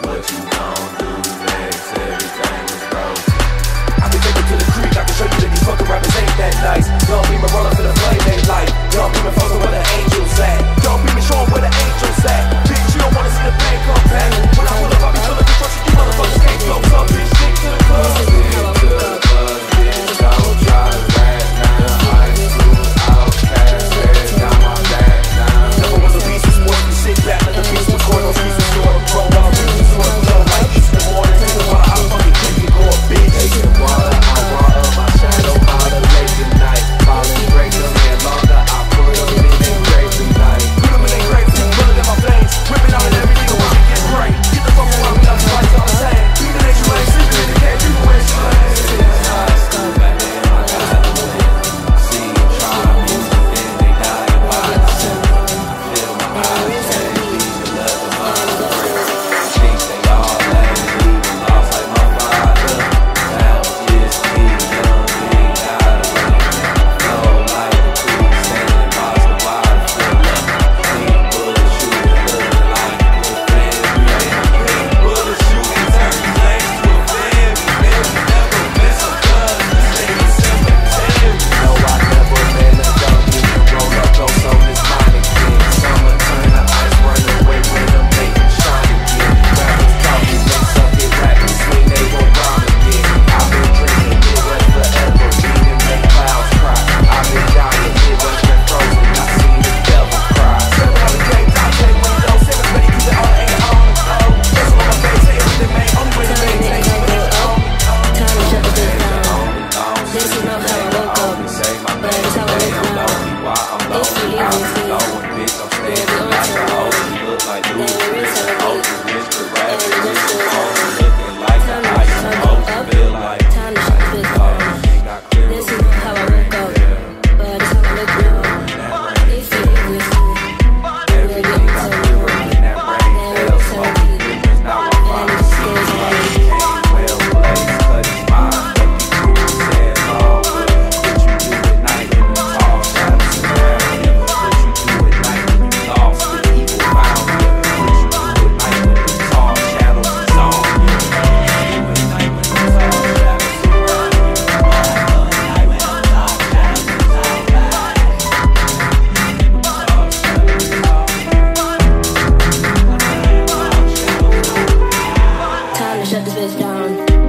What you gon' down. Low and bitch, I'm standing like a hoe. You look like Louis. one.